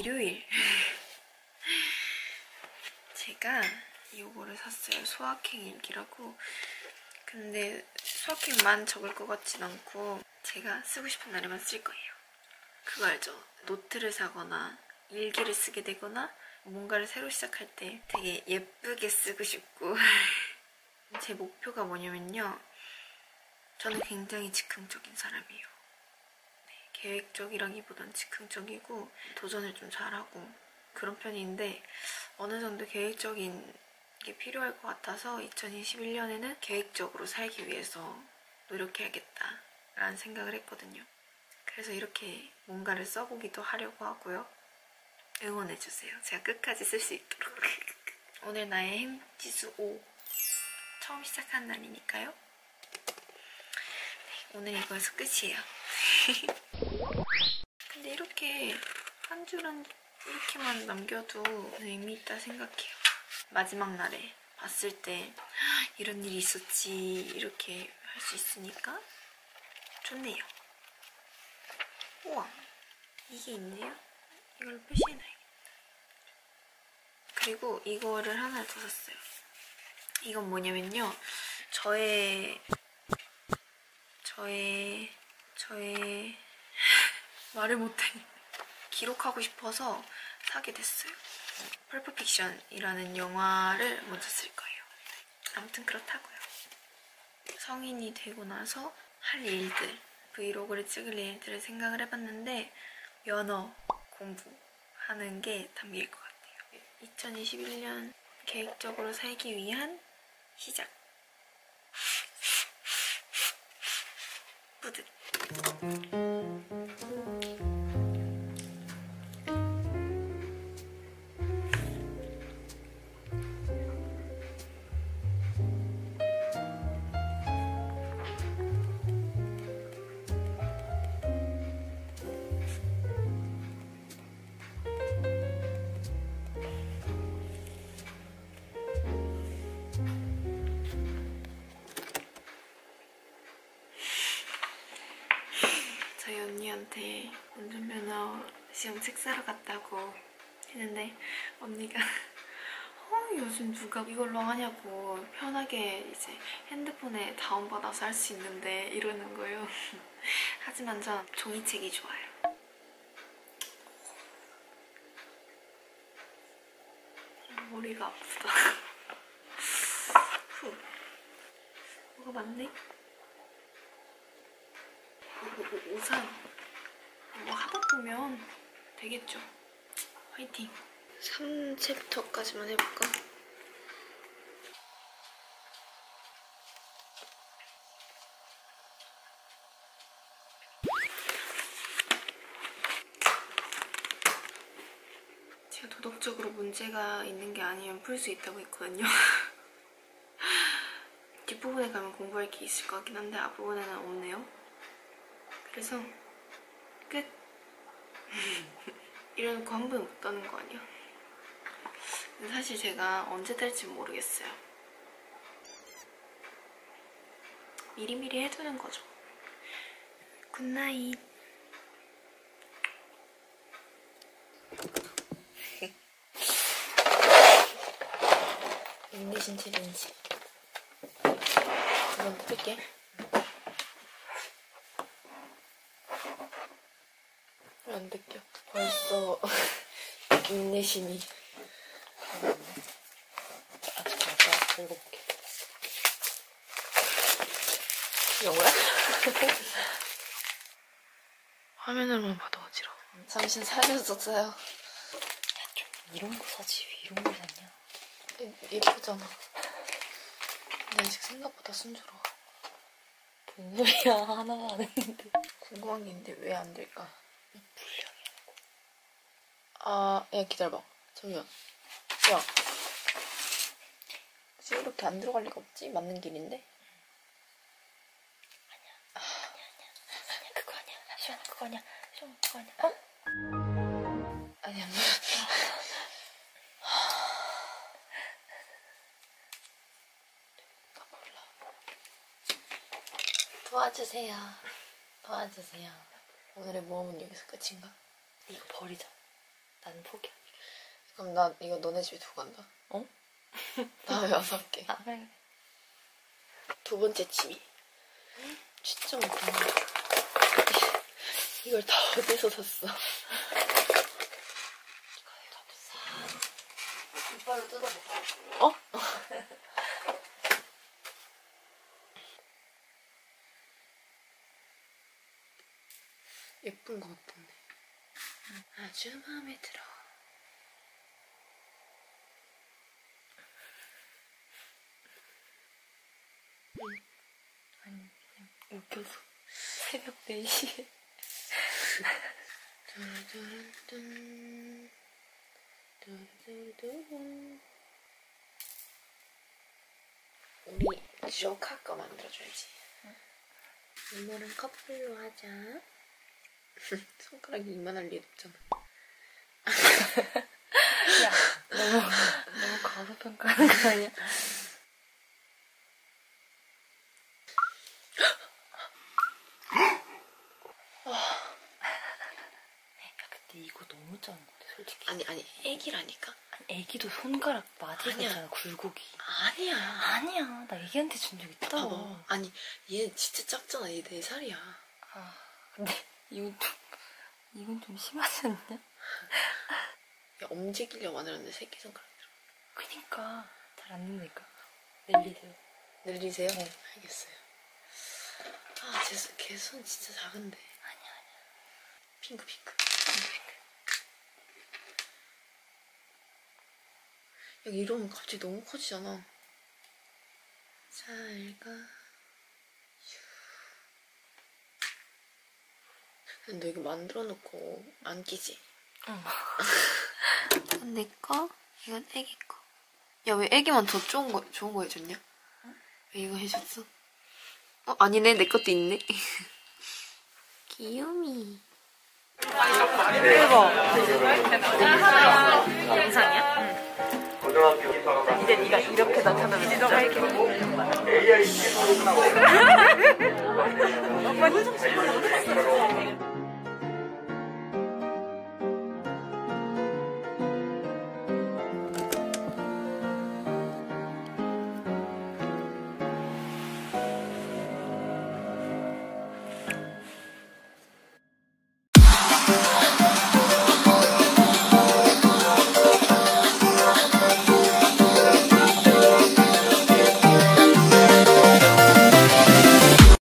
일요일. 제가 요거를 샀어요. 소확행 일기라고. 근데 소확행만 적을 것 같진 않고 제가 쓰고 싶은 날에만 쓸 거예요. 그거 알죠? 노트를 사거나 일기를 쓰게 되거나 뭔가를 새로 시작할 때 되게 예쁘게 쓰고 싶고 제 목표가 뭐냐면요. 저는 굉장히 즉흥적인 사람이에요. 네, 계획적이라기보단 즉흥적이고 도전을 좀 잘하고 그런 편인데 어느 정도 계획적인 게 필요할 것 같아서 2021년에는 계획적으로 살기 위해서 노력해야겠다 라는 생각을 했거든요. 그래서 이렇게 뭔가를 써보기도 하려고 하고요. 응원해주세요. 제가 끝까지 쓸 수 있도록. 오늘 나의 행지수 5. 처음 시작한 날이니까요. 오늘 이거에서 끝이에요. 이렇게 한 줄은 이렇게만 남겨도 의미 있다 생각해요. 마지막 날에 봤을 때 이런 일이 있었지 이렇게 할 수 있으니까 좋네요. 우와 이게 있네요. 이걸 표시해놔야겠다. 그리고 이거를 하나 더 샀어요. 이건 뭐냐면요. 저의 저의 저의 말을 못해 기록하고 싶어서 사게 됐어요. 펄프 픽션이라는 영화를 먼저 쓸 거예요. 아무튼 그렇다고요. 성인이 되고 나서 할 일들, 브이로그를 찍을 일들을 생각을 해봤는데 면허 공부하는 게 담길 것 같아요. 2021년 계획적으로 살기 위한 시작. 뿌듯. 언니한테 운전면허 시험 책 사러 갔다고 했는데 언니가 어 요즘 누가 이걸로 하냐고 편하게 이제 핸드폰에 다운받아서 할 수 있는데 이러는 거예요. 하지만 전 종이책이 좋아요. 머리가 아프다. 후. 뭐가 많네? 우산 뭐 하다 보면 되겠죠. 화이팅. 3챕터까지만 해볼까? 제가 도덕적으로 문제가 있는 게 아니면 풀 수 있다고 했거든요. 뒷부분에 가면 공부할 게 있을 것 같긴 한데 앞부분에는 없네요. 그래서 끝. 이래놓고 한 번에 못 따는 거 아니야? 사실 제가 언제 딸지 모르겠어요. 미리미리 해두는 거죠. Good night. 인내심 challenge. 이건 풀게. 안 느껴. 벌써 인내심이. 아직 잠깐 읽어볼게. 영어야? 화면으로만 봐도 어지러워. 잠시 살려줬어요. 좀 이런 거 사지 왜 이런 거 샀냐? 예- 예쁘잖아. 근데 아직 생각보다 순조로워. 뭔 소리야 하나만 안 했는데. 궁금한 게 있는데 왜 안 될까? 아, 야, 기다려봐. 정면. 야. 굳이 이렇게 안 들어갈 리가 없지? 맞는 길인데? 그거 아니야. 시원한 거. 그거 아니야. 좀 그거 아니야. 어? 아니 아니. 나 몰라. 도와주세요. 도와주세요. 오늘의 모험은 여기서 끝인가? 이거 버리자. 나는 포기야. 그럼 나 이거 너네 집에 두고 간다. 어? 다음에 와서 할게. 아, 그래. 두 번째 취미. 진짜 못하네. 이걸 다 어디서 샀어? 이빨로 뜯어볼까? 어? 예쁜 것 같던데. 아주 마음에 들어. 아니, 그냥 웃겨서. 새벽 4시에. 두두두둔. 두두두둔. 우리 쇼카 거 만들어줘야지. 이모랑 커플로 하자. 손가락이 이만할 리 없잖아. 야, 너무, 너무 과소평가하는 거 아니야? 야, 근데 이거 너무 작은 것 같아, 솔직히. 아니 아니 애기라니까. 아니, 애기도 손가락. 있잖아, 굴곡이. 아니야. 아니야, 나 애기한테 준 적 있다고. 봐봐. 아니 얘 진짜 작잖아. 얘네 살이야. 아, 근데 이건 좀, 이건 좀 심하지 않냐? 야, 움직이려고 만들었는데 새끼 손가락 들어. 그니까, 잘안 넣으니까. 멜리세요. 늘리세요? 네. 알겠어요. 아, 제, 손- 걔손 진짜 작은데. 아니야, 아니야. 핑크, 핑크. 야, 이러면 갑자기 너무 커지잖아. 잘 가. 근데 너 이거 만들어 놓고 안 끼지? 응. 이건 내 거, 이건 애기 거. 야, 왜 애기만 더 좋은 거, 좋은 거 해줬냐? 왜 이거 해줬어? 어, 아니네. 내 것도 있네. 귀요미. 이제 네가 이렇게 나타나면 진짜 할게. AI